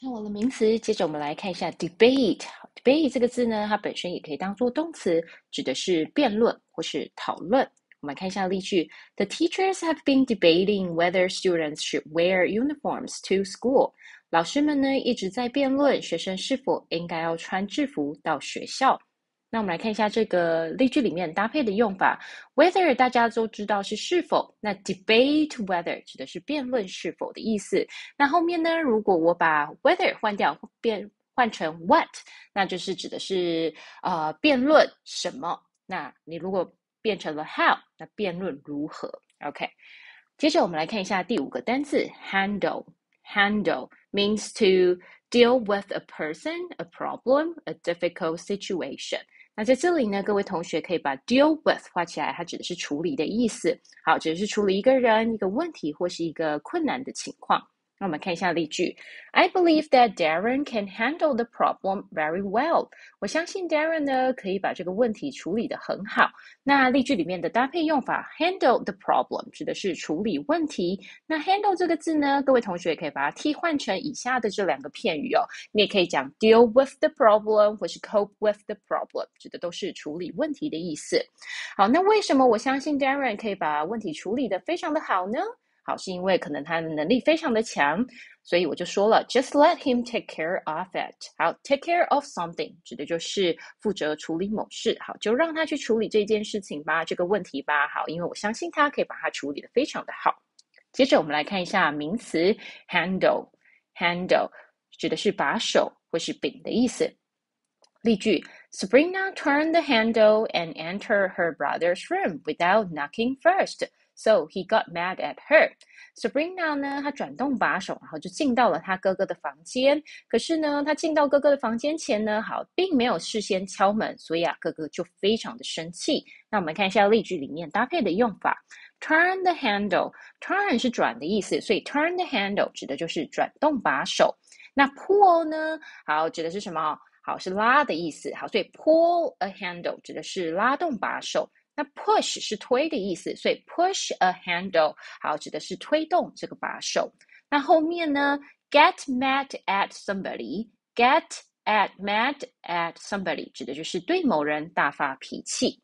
看完了名词，接着我们来看一下 debate。debate 这个字呢，它本身也可以当做动词，指的是辩论或是讨论。我们看一下例句：The teachers have been debating whether students should wear uniforms to school。老师们呢一直在辩论学生是否应该要穿制服到学校。那我们来看一下这个例句里面搭配的用法。Whether 大家都知道是是否，那 debate whether 指的是辩论是否的意思。那后面呢，如果我把 whether 换掉，变换成 what，那就是指的是呃辩论什么。那你如果变成了 how，那辩论如何？OK。接着我们来看一下第五个单词 handle。Handle means to deal with a person, a problem, a difficult situation. 那在这里呢，各位同学可以把 deal with 画起来，它指的是处理的意思。好，指的是处理一个人、一个问题或是一个困难的情况。那我们看一下例句：I believe that Darren can handle the problem very well。我相信 Darren 呢可以把这个问题处理得很好。那例句里面的搭配用法，handle the problem 指的是处理问题。那 handle 这个字呢，各位同学也可以把它替换成以下的这两个片语哦。你也可以讲 deal with the problem，或是 cope with the problem，指的都是处理问题的意思。好，那为什么我相信 Darren 可以把问题处理得非常的好呢？好，是因为可能他的能力非常的强，所以我就说了，just let him take care of it。好，take care of something 指的就是负责处理某事。好，就让他去处理这件事情吧，这个问题吧。好，因为我相信他可以把它处理的非常的好。接着我们来看一下名词 handle，handle 指的是把手或是柄的意思。例句：Sabrina turned the handle and entered her brother's room without knocking first。 So he got mad at her. Sabrina 呢，她转动把手，然后就进到了她哥哥的房间。可是呢，她进到哥哥的房间前呢，好，并没有事先敲门，所以啊，哥哥就非常的生气。那我们看一下例句里面搭配的用法：turn the handle。turn 是转的意思，所以 turn the handle 指的就是转动把手。那 pull 呢，好，指的是什么？好，是拉的意思。好，所以 pull a handle 指的是拉动把手。 那 push 是推的意思，所以 push a handle 好指的是推动这个把手。那后面呢，get mad at somebody，get at mad at somebody 指的就是对某人大发脾气。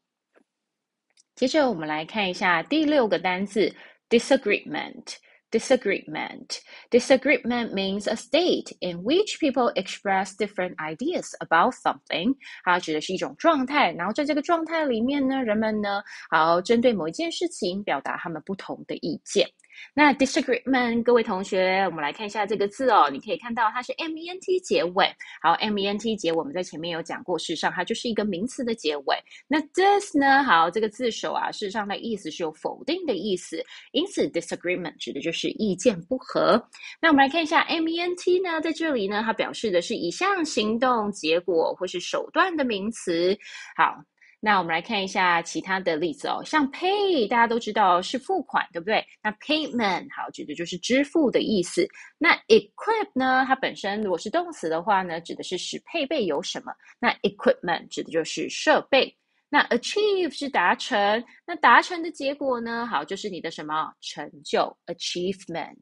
接着我们来看一下第六个单词 disagreement。 Disagreement. Disagreement means a state in which people express different ideas about something. 它指的是一种状态，然后在这个状态里面呢，人们呢，好针对某一件事情表达他们不同的意见。 那 disagreement，各位同学，我们来看一下这个字哦。你可以看到它是 m e n t 结尾。好，m e n t 结，我们在前面有讲过，事实上它就是一个名词的结尾。那 this 呢？好，这个字首啊，事实上的意思是有否定的意思，因此 disagreement 指的就是意见不合。那我们来看一下 m e n t 呢，在这里呢，它表示的是一项行动、结果或是手段的名词。好。那我们来看一下其他的例子哦，像 pay 大家都知道是付款，对不对？那 payment 好指的就是支付的意思。那 equip 呢？它本身如果是动词的话呢，指的是使配备有什么？那 equipment 指的就是设备。那 achieve 是达成，那达成的结果呢？好，就是你的什么成就？achievement。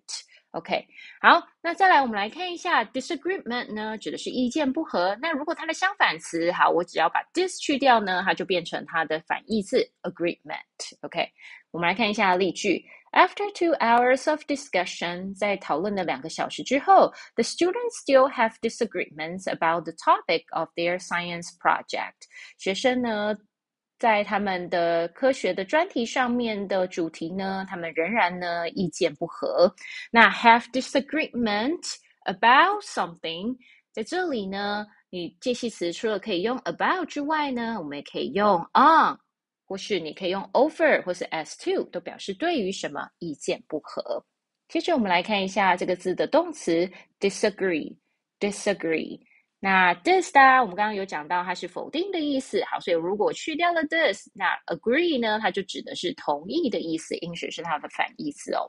OK，好，那再来我们来看一下 disagreement 呢，指的是意见不合。那如果它的相反词，好，我只要把 dis 去掉呢，它就变成它的反义字 agreement。OK，我们来看一下例句：After two hours of discussion，在讨论了两个小时之后，the students still have disagreements about the topic of their science project。学生呢？ 在他们的科学的专题上面的主题呢，他们仍然呢意见不合。那 have disagreement about something，在这里呢，你介系词除了可以用 about 之外呢，我们也可以用 on，或是你可以用 over 或是 as to，都表示对于什么意见不合。接着我们来看一下这个字的动词 disagree，disagree。那 this 呢？我们刚刚有讲到它是否定的意思。好，所以如果去掉了 this，那 agree 呢？它就指的是同意的意思，因此是它的反义词哦。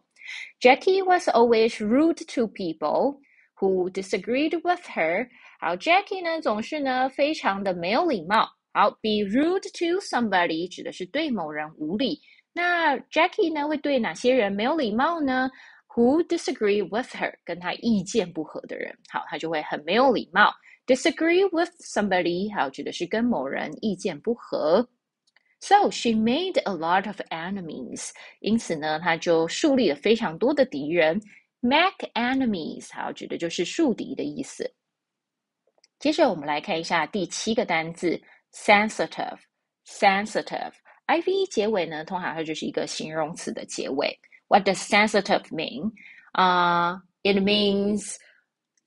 Jackie was always rude to people who disagreed with her。好，Jackie 呢总是呢非常的没有礼貌。好，be rude to somebody 指的是对某人无礼。那 Jackie 呢会对哪些人没有礼貌呢？who disagree with her，跟他意见不合的人，好，他就会很没有礼貌。disagree with somebody，好，指的是跟某人意见不合。So she made a lot of enemies，因此呢，她就树立了非常多的敌人。Make enemies，好，指的就是树敌的意思。接着我们来看一下第七个单字，sensitive。sensitive，I V 结尾呢，通常它就是一个形容词的结尾。What does sensitive mean? Uh, it means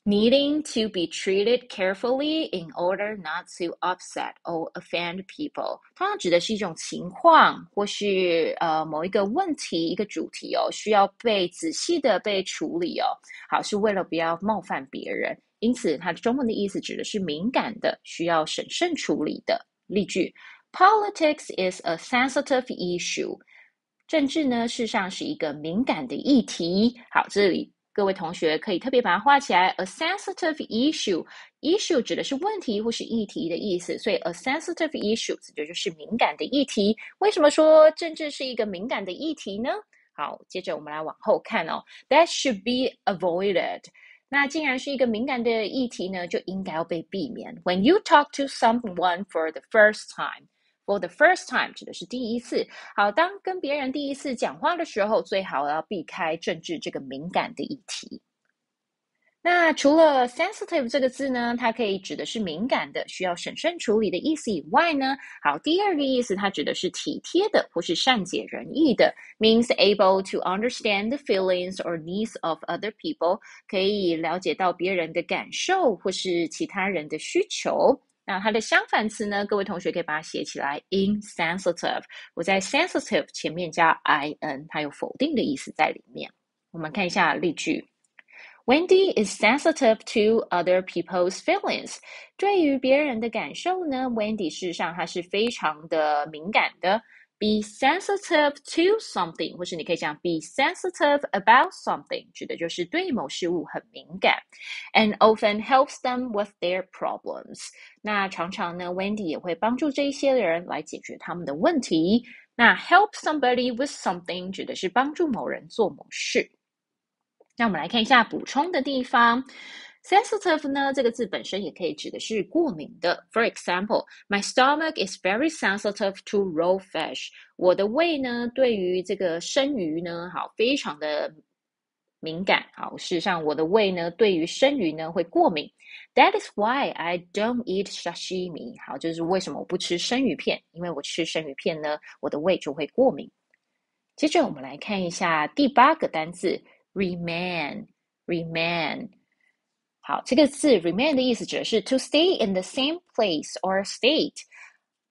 needing to be treated carefully in order not to upset or offend people。通常指的是一种情况，或是呃某一个问题、一个主题哦，需要被仔细的被处理哦。好，是为了不要冒犯别人，因此它的中文的意思指的是敏感的，需要审慎处理的。例句：Politics is a sensitive issue。政治呢，事实上是一个敏感的议题。好，这里 各位同学可以特别把它画起来。A sensitive issue，issue 指的是问题或是议题的意思，所以 a sensitive issue 指的就是敏感的议题。为什么说政治是一个敏感的议题呢？好，接着我们来往后看哦。That should be avoided。那既然是一个敏感的议题呢，就应该要被避免。When you talk to someone for the first time。 For the first time 指的是第一次。好，当跟别人第一次讲话的时候，最好要避开政治这个敏感的议题。那除了 sensitive 这个字呢，它可以指的是敏感的、需要审慎处理的意思以外呢，好，第二个意思它指的是体贴的或是善解人意的，means able to understand the feelings or needs of other people，可以了解到别人的感受或是其他人的需求。那它的相反词呢？各位同学可以把它写起来，insensitive。我在 sensitive 前面加 in，它有否定的意思在里面。我们看一下例句：Wendy is sensitive to other people's feelings。对于别人的感受呢，Wendy 事实上她是非常的敏感的。Be sensitive to something，或是你可以讲 be sensitive about something，指的就是对某事物很敏感。And often helps them with their problems。那常常呢，Wendy 也会帮助这一些人来解决他们的问题。那 help somebody with something 指的是帮助某人做某事。那我们来看一下补充的地方。Sensitive 呢，这个字本身也可以指的是过敏的。For example, my stomach is very sensitive to raw fish。我的胃呢，对于这个生鱼呢，好，非常的敏感。好，事实上，我的胃呢，对于生鱼呢会过敏。That is why I don't eat sashimi。好，就是为什么我不吃生鱼片？因为我吃生鱼片呢，我的胃就会过敏。接着我们来看一下第八个单词，remain。remain。好，这个字 remain 的意思指的是 to stay in the same place or state，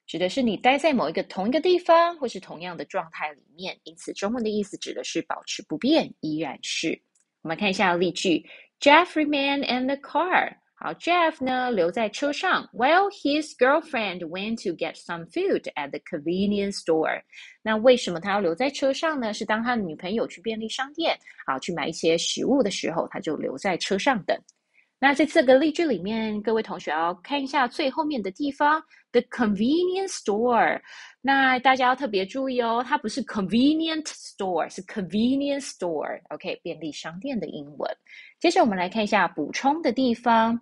指的是你待在某一个同一个地方或是同样的状态里面。因此，中文的意思指的是保持不变，依然是。我们看一下例句：Jeff remained in the car。好，Jeff 呢留在车上，while his girlfriend went to get some food at the convenience store。那为什么他要留在车上呢？是当他的女朋友去便利商店啊去买一些食物的时候，他就留在车上等。 那在这个例句里面，各位同学要看一下最后面的地方，the convenience store。那大家要特别注意哦，它不是 convenient store，是 convenience store。OK，便利商店的英文。接着我们来看一下补充的地方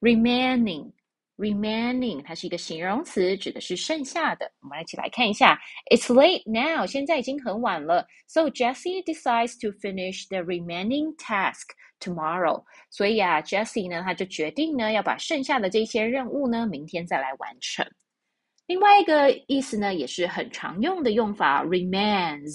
，remaining。Remaining 它是一个形容词，指的是剩下的。我们一起来看一下，It's late now，现在已经很晚了。So Jessie decides to finish the remaining task tomorrow。所以啊，Jessie 呢，他就决定呢，要把剩下的这些任务呢，明天再来完成。另外一个意思呢，也是很常用的用法，remains。